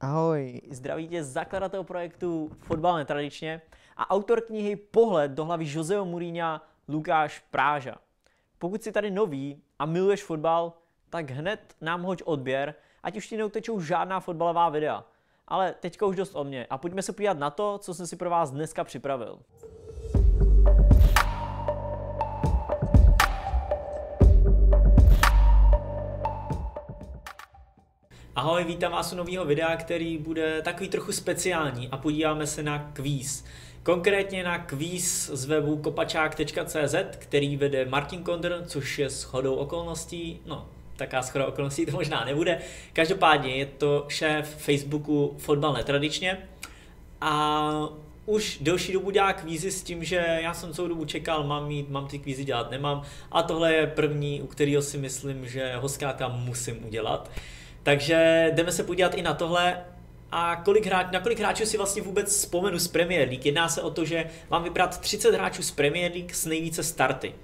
Ahoj, zdraví tě zakladatel projektu Fotbal netradičně a autor knihy Pohled do hlavy Joseho Mourinha Lukáš Práža. Pokud jsi tady nový a miluješ fotbal, tak hned nám hoď odběr, ať už ti neutečou žádná fotbalová videa. Ale teďka už dost o mě a pojďme se podívat na to, co jsem si pro vás dneska připravil. Ahoj, vítám vás u nového videa, který bude takový trochu speciální a podíváme se na kvíz. Konkrétně na kvíz z webu kopačák.cz, který vede Martin Kondr, což je shodou okolností, no taká schoda okolností to možná nebude. Každopádně je to šéf Facebooku Fotbal netradičně a už delší dobu dělá kvízy s tím, že já jsem celou dobu čekal, mám mít, mám ty kvízy dělat, nemám. A tohle je první, u kterého si myslím, že ho zkrátka musím udělat. Takže jdeme se podívat i na tohle. A kolik hráč, na kolik hráčů si vlastně vůbec vzpomenu z Premier League? Jedná se o to, že mám vybrat 30 hráčů z Premier League s nejvíce starty.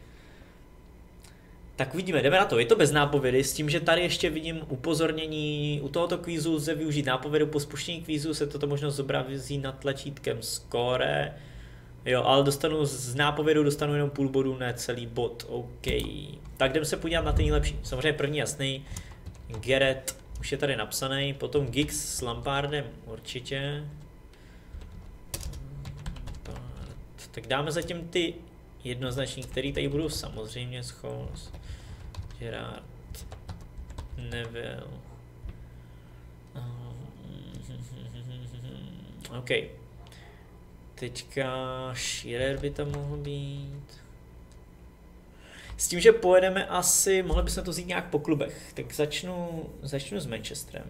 Tak uvidíme, jdeme na to. Je to bez nápovědy, s tím, že tady ještě vidím upozornění. U tohoto kvízu lze využít nápovědu. Po spuštění kvízu se toto možnost zobrazí nad tlačítkem score. Jo, ale dostanu z nápovědu dostanu jenom půl bodu, ne celý bod. OK. Tak jdeme se podívat na ten nejlepší. Samozřejmě první jasný. Gerrit už je tady napsaný, potom Giggs s Lampardem určitě. Tak dáme zatím ty jednoznační, který tady budou samozřejmě Scholes, Gerard, Neville. OK. Teďka Shearer by tam mohl být. S tím, že pojedeme asi, mohli bychom to vzít nějak po klubech, tak začnu, začnu s Manchesterem.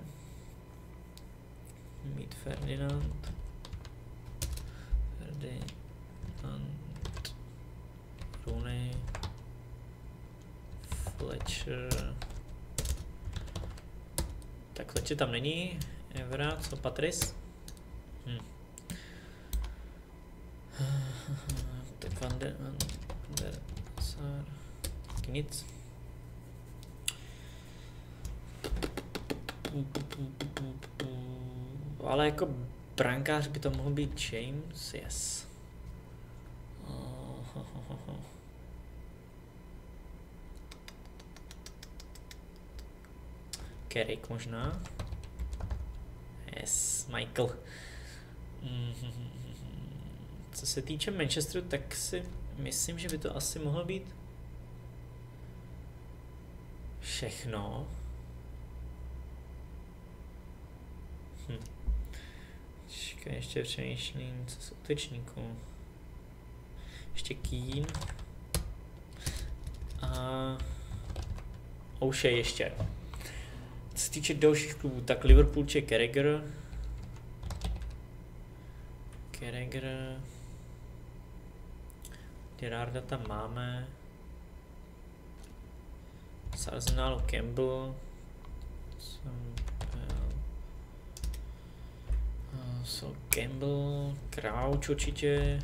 Mít Ferdinand. Ferdinand. Rooney. Fletcher. Tak Fletcher tam není. Evra, co Patris? Hm. Tak Van der, Van der Sar taky nic. Ale jako brankář by to mohl být James, yes. Carrick možná. Yes, Michael. Co se týče Manchesteru, tak si myslím, že by to asi mohlo být všechno. Hm. Ještě přemýšlím, co z útečníků. Ještě Keen. A Ouše ještě. Co se týče dalších klubů, tak Liverpool či Carragher. Carragher. Gerarda tam máme z Arsenalu Campbell. So Campbell, Crouch určitě.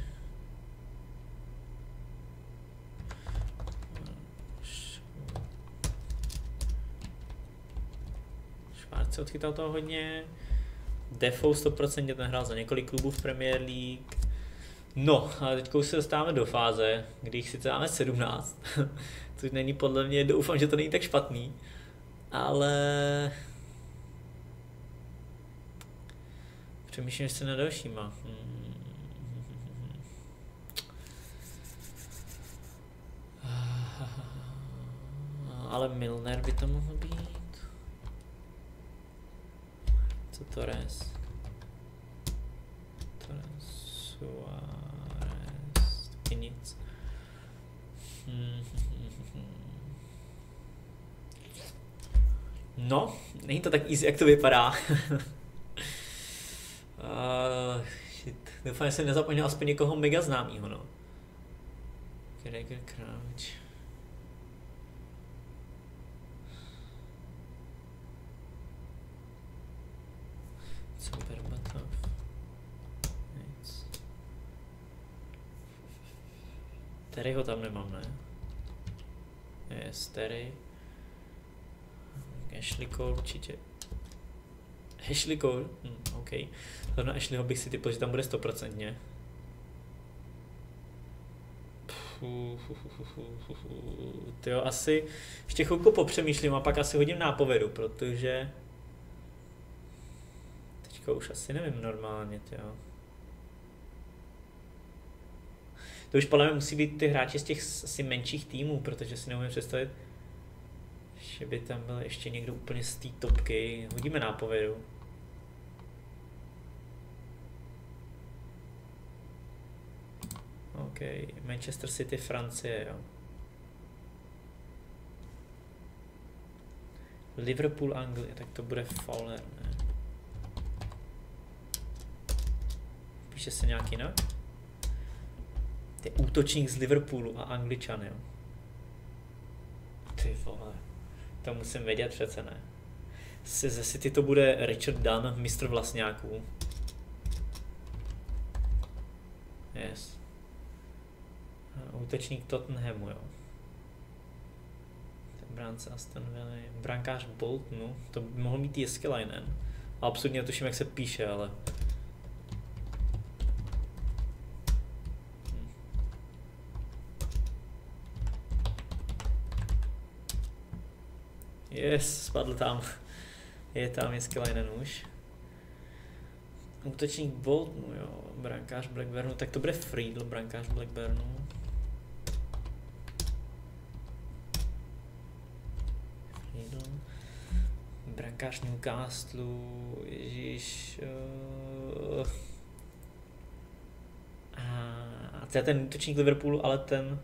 Švárce odchytal toho hodně. Defoe 100% ten hrál za několik klubů v Premier League. No, ale teď už se dostáváme do fáze, kdy jich sice máme 17, což není podle mě, doufám, že to není tak špatný, ale přemýšlím ještě na dalšíma. Hmm. Ale Milner by to mohl být. Co to res? Suarez, taky nic. No, není to tak easy, jak to vypadá. uh, shit. Doufám, že jsem nezapomněl aspoň někoho mega známýho, no. Gregor Crouch. Terryho tam nemám, ne? Yes, Terry. Ashley Cole určitě. Ashley Cole, hm, OK. Zrovna Ashleyho bych si typl, že tam bude stoprocentně. Ty jo, asi ještě chvilku popřemýšlím a pak asi hodím nápovědu, protože teďka už asi nevím normálně, jo. To už podle mě musí být ty hráči z těch asi menších týmů, protože si neumím představit, že by tam byl ještě někdo úplně z té topky. Hodíme nápovědu. OK, Manchester City, Francie, jo. Liverpool, Anglie, tak to bude Fowler, ne? Píše se nějak jinak? Ty útočník z Liverpoolu a Angličan, jo. Ty vole, to musím vědět přece, ne? Ze City to bude Richard Dunn, mistr vlastňáků. Yes. Útočník Tottenhamu, jo. Bránce Aston Villa, brankář Boltonu, to by mohl mít Jeskelainen. Absolutně tuším, jak se píše, ale... Yes, spadl tam. Je tam Jeskelainen už. Útočník Boltonu, jo. Brankář Blackburnu, tak to bude Friedl, brankář Blackburnu. brankář Newcastle, ježíš. Uh, a to je ten útočník Liverpoolu, ale ten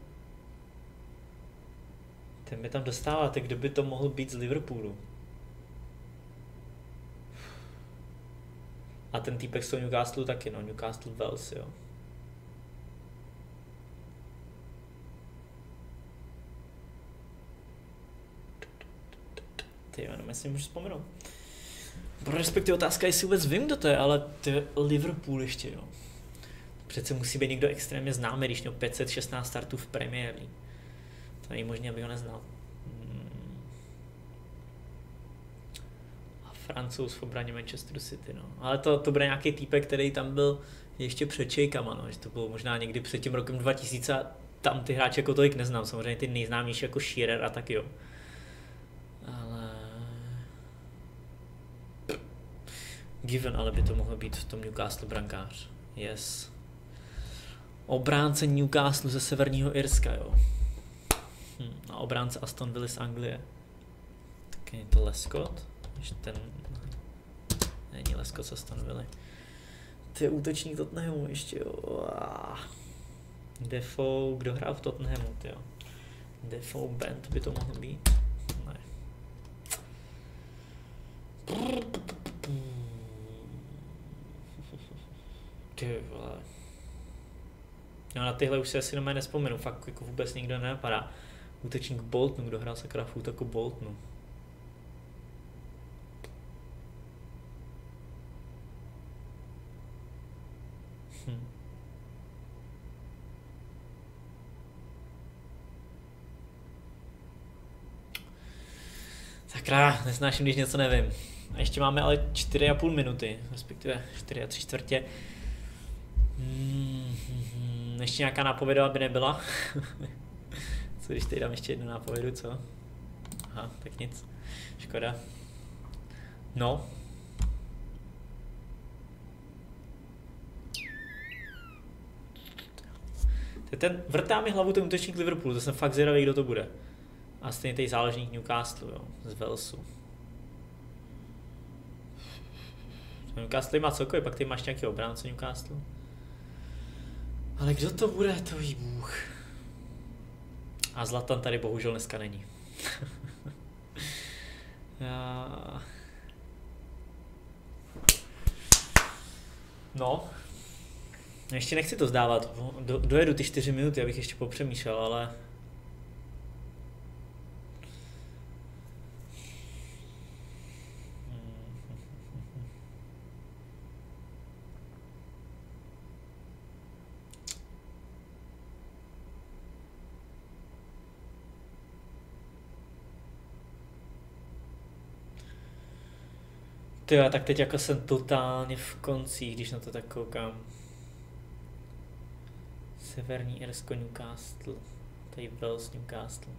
ten mi tam dostává, tak kdo by to mohl být z Liverpoolu? A ten týpek z toho Newcastle taky, no, Newcastle Wells, jo. Ty jo, nevím, jestli můžu vzpomenout. Pro respektive otázka, jestli vůbec vím, kdo to je, ale to je Liverpool ještě, jo. Přece musí být někdo extrémně známý, když měl 516 startů v Premier League. To není možné, aby ho neznal. Hmm. A francouz v obraně Manchester City, no. Ale to, to bude nějaký týpek, který tam byl ještě před Čejkama, no. Že to bylo možná někdy před tím rokem 2000 a tam ty hráče jako tolik neznám. Samozřejmě ty nejznámější jako Shearer a tak jo. Given, ale by to mohlo být v tom Newcastle brankář. Yes. Obránce Newcastle ze severního Irska, jo. Hm. A obránce Aston Villa z Anglie. Tak je to Lescott? Ještě ten... Není Lescott z Aston Villa. Je útočník Tottenhamu ještě, jo. Defoe, kdo hrál v Tottenhamu, jo. Defoe Band by to mohlo být. Ne. Ty vole. No na tyhle už se asi na nespomenu, fakt jako vůbec nikdo nenapadá. Útočník Boltonu, kdo hrál sakra v útoku Boltonu. Hm. Sakra, nesnáším, když něco nevím. Ještě máme ale 4,5 minuty, respektive 4 a 3 čtvrtě. Hmm, ještě nějaká nápověda by nebyla. co když tady dám ještě jednu nápovědu, co? Aha, tak nic. Škoda. No. Ten vrtá mi hlavu ten útočník Liverpoolu, to jsem fakt zvědavý, kdo to bude. A stejně tady záležník Newcastle, jo, z Walesu. Newcastle má cokoliv, pak ty máš nějaký obránce Newcastle. Ale kdo to bude, to ví Bůh. A Zlatan tady bohužel dneska není. Já... No, ještě nechci to zdávat. Do, dojedu ty čtyři minuty, abych ještě popřemýšlel, ale Ty tak teď jako jsem totálně v koncích, když na to tak koukám. Severní Irsko, Newcastle. Tady Wales, Newcastle.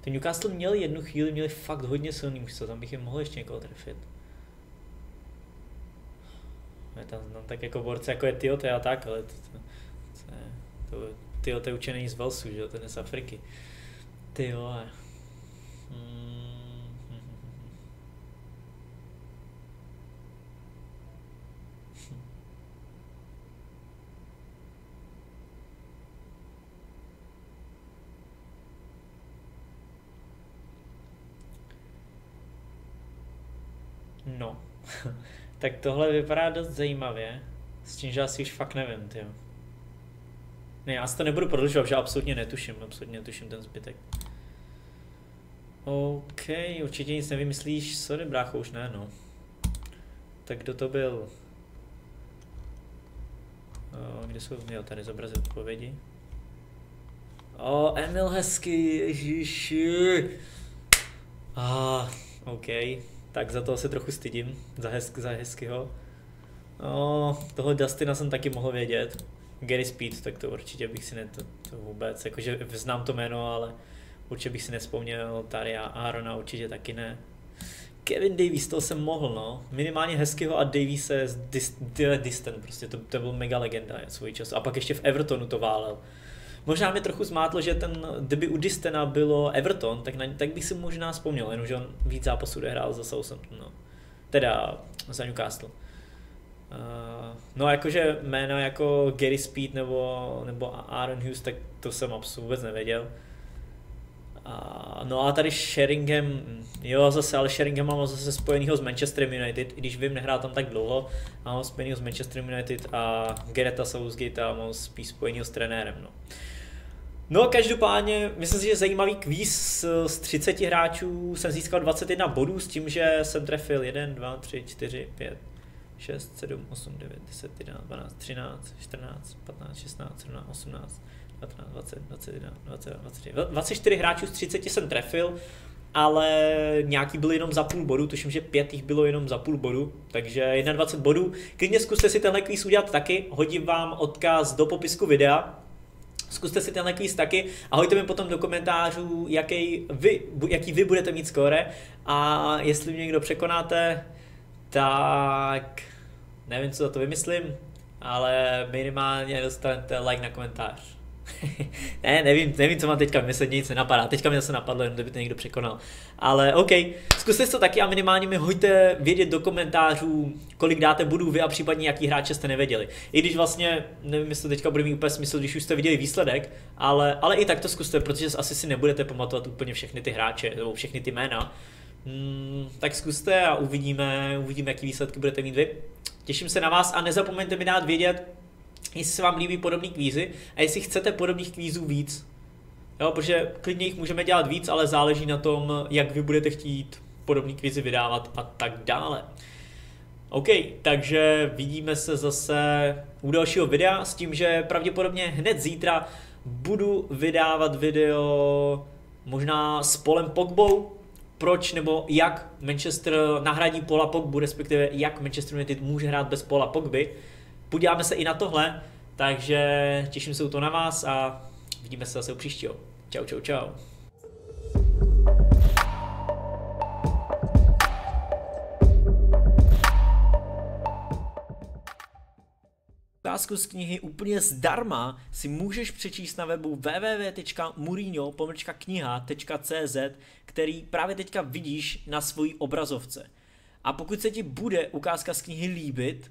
Ten Newcastle měl jednu chvíli, měli fakt hodně silný mužstvo, tam bych jim mohl ještě někoho trefit. Je tam, tam tak jako borce jako je Tiote a tak, ale to, to, to, to, Tiote učený z Walesu, že jo, ten je z Afriky. Ty jo. Hmm. No. tak tohle vypadá dost zajímavě. S tím, že asi už fakt nevím, ty. Ne, já si to nebudu prodlužovat, že absolutně netuším, absolutně netuším ten zbytek. OK, určitě nic nevymyslíš, sorry brácho, už ne, no. Tak kdo to byl? O, kde jsou, jo, tady zobrazit odpovědi. O, Emil Hezky, ježiši. Ah, OK, tak za to se trochu stydím, za, hezk, za Hezkyho. O, toho Dustina jsem taky mohl vědět. Gary Speed, tak to určitě bych si ne, to, to vůbec, jakože znám to jméno, ale určitě bych si nespomněl, Taria Arona určitě taky ne. Kevin Davies, to jsem mohl, no. Minimálně Hezkyho a Daviese z Dis, Distant, prostě to, to byl mega legenda svůj čas. A pak ještě v Evertonu to válel. Možná mě trochu zmátlo, že ten, kdyby u Distena bylo Everton, tak, na, tak bych si možná vzpomněl, jenomže on víc zápasů odehrál za Southampton, no. Teda za Newcastle. Uh, no jakože jména jako Gary Speed nebo, nebo Aaron Hughes, tak to jsem absolutně vůbec nevěděl. A, no a tady Sheringham, jo zase, ale Sheringham mám zase spojenýho s Manchester United, i když vím, nehrál tam tak dlouho, mám spojenýho s Manchester United a Gereta Southgate a mám spíš spojenýho s trenérem, no. No každopádně, myslím si, že zajímavý kvíz z 30 hráčů jsem získal 21 bodů s tím, že jsem trefil 1, 2, 3, 4, 5, 6, 7, 8, 9, 10, 11, 12, 13, 14, 15, 16, 17, 18, 19, 20, 21, 22, 23. 24 hráčů z 30 jsem trefil, ale nějaký byl jenom za půl bodu, tuším, že pět jich bylo jenom za půl bodu, takže 21 bodů. Klidně zkuste si tenhle kvíz udělat taky, hodím vám odkaz do popisku videa, Zkuste si tenhle kvíz taky a hoďte mi potom do komentářů, jaký vy, jaký vy budete mít skóre a jestli mě někdo překonáte, tak nevím, co za to vymyslím, ale minimálně dostanete like na komentář. ne, nevím, nevím, co mám teďka vymyslet, nic nenapadá. Teďka mi zase napadlo, jenom kdyby to někdo překonal. Ale OK, zkuste to taky a minimálně mi hoďte vědět do komentářů, kolik dáte bodů vy a případně jaký hráče jste nevěděli. I když vlastně, nevím, jestli to teďka bude mít úplně smysl, když už jste viděli výsledek, ale, ale i tak to zkuste, protože asi si nebudete pamatovat úplně všechny ty hráče nebo všechny ty jména. Hmm, tak zkuste a uvidíme, uvidíme, jaký výsledky budete mít vy. Těším se na vás a nezapomeňte mi dát vědět, jestli se vám líbí podobný kvízy a jestli chcete podobných kvízů víc. Jo, protože klidně jich můžeme dělat víc, ale záleží na tom, jak vy budete chtít podobný kvízy vydávat a tak dále. OK, takže vidíme se zase u dalšího videa s tím, že pravděpodobně hned zítra budu vydávat video možná s Polem Pogbou, proč nebo jak Manchester nahradí Pola Pogbu, respektive jak Manchester United může hrát bez Pola Pogby podíváme se i na tohle, takže těším se u to na vás a vidíme se zase u příštího. Čau, čau, čau. Ukázku z knihy úplně zdarma si můžeš přečíst na webu www.murino.kniha.cz, který právě teďka vidíš na svojí obrazovce. A pokud se ti bude ukázka z knihy líbit,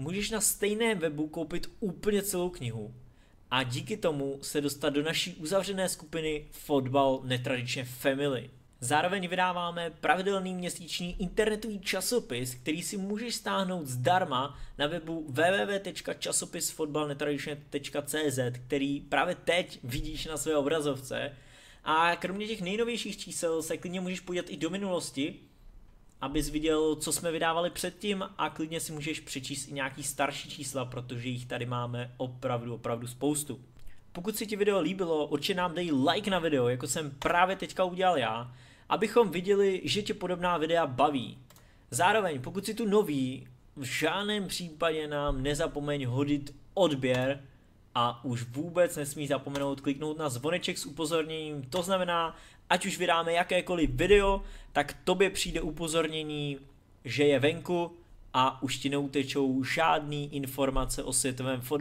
můžeš na stejném webu koupit úplně celou knihu a díky tomu se dostat do naší uzavřené skupiny Fotbal netradičně Family. Zároveň vydáváme pravidelný měsíční internetový časopis, který si můžeš stáhnout zdarma na webu www.časopisfotbalnetradičně.cz, který právě teď vidíš na své obrazovce. A kromě těch nejnovějších čísel se klidně můžeš podívat i do minulosti, abys viděl, co jsme vydávali předtím a klidně si můžeš přečíst i nějaký starší čísla, protože jich tady máme opravdu, opravdu spoustu. Pokud se ti video líbilo, určitě nám dej like na video, jako jsem právě teďka udělal já, abychom viděli, že tě podobná videa baví. Zároveň, pokud si tu nový, v žádném případě nám nezapomeň hodit odběr a už vůbec nesmí zapomenout kliknout na zvoneček s upozorněním, to znamená, ať už vydáme jakékoliv video, tak tobě přijde upozornění, že je venku a už ti neutečou žádný informace o světovém fotbale